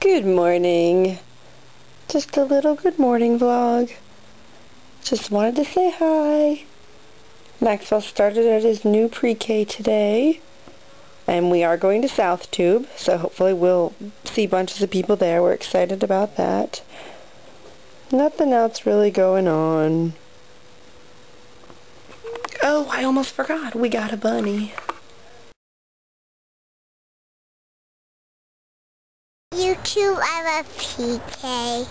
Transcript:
Good morning. Just a little good morning vlog. Just wanted to say hi. Maxwell started at his new pre-K today. And we are going to South Tube, so hopefully we'll see bunches of people there. We're excited about that. Nothing else really going on. Oh, I almost forgot. We got a bunny. two of PK.